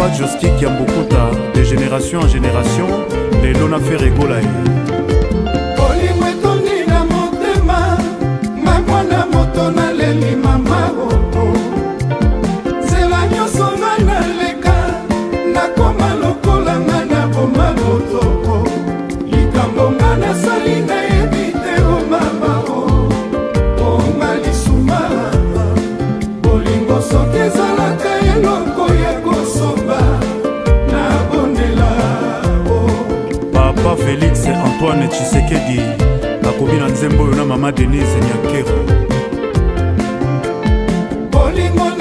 papa jostik ya mbokuta de génération en génération lelo na fer egola ye antoine tshisekedi akomi na nzembo oyo na mama denise nyakero bolingo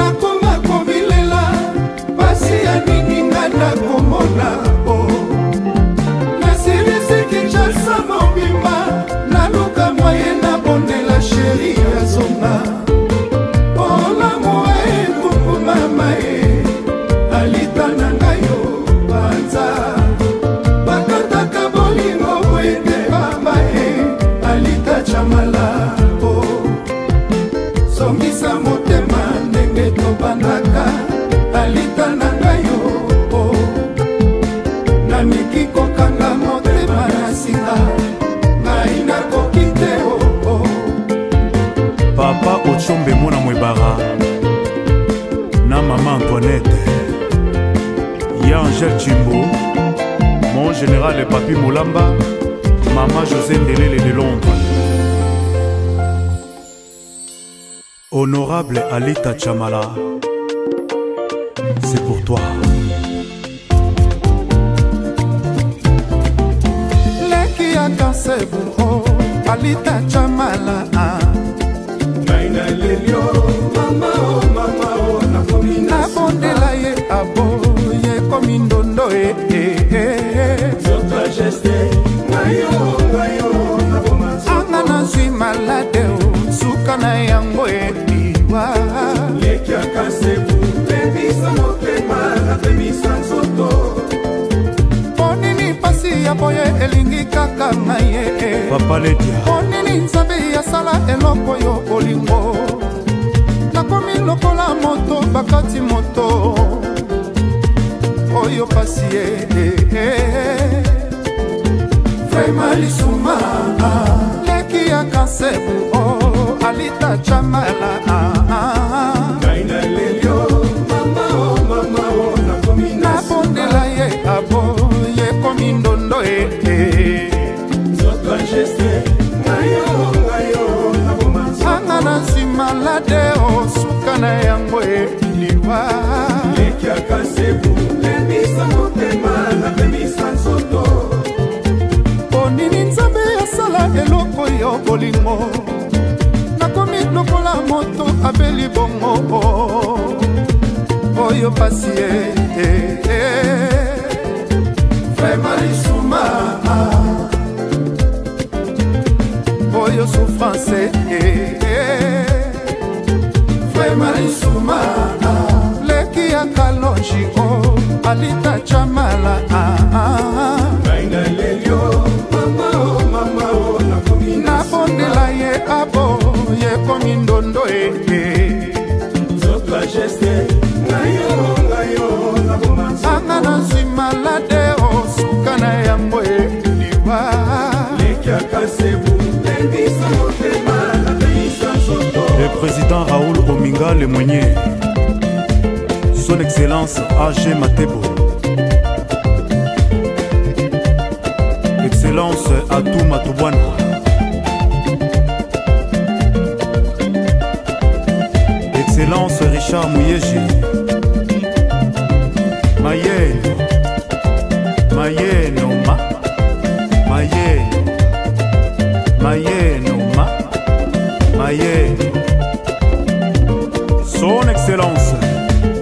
ocombe mwana mwebara na mama antoinette ya angel cimbo mon général papi molamba mama josé ndelele de londres honorable alita chamala c'est pour toi leki ya kanseburo alita chamala anga nazwi malade o suka na yango ebiwa lekiaka seku pemisa motema apemisa nzoto ponini pasi ya boye elingi kaka ngai ye ponini nzambe yasala eloko yo olingo nakomi lokola moto bakati moto oyo pasi ye emalisumaa leki ya kansebu o oh, alita chamala ngai ah, ah. na lelio mama o oh, mama o oh, nakomi nabondela ye abo yekomi ndondo ete nzoto e. angeste ngayo ngayo nakoma anga na nsimalade o suka na yango ete osepeli bongo oyo pasi vraimarisuma eh, eh, eh, oyo souffrance vraimarisuma leki ya kalonji o oh, alita chamala ah, ah. ah. lolenge anga nazwi malade osuka na yango eliba le président raoul ominga le moigné son excellence ag matebo excellence atu matobwana richard muyeje mayeno oh mayeno ma mayeno mayeno oh ma mayeno son excellence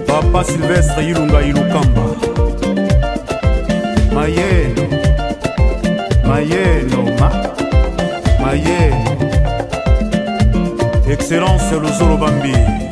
papa silvestre yilunga yilukamba mayeno mayeno oh ma mayeno excellence lozolo bambie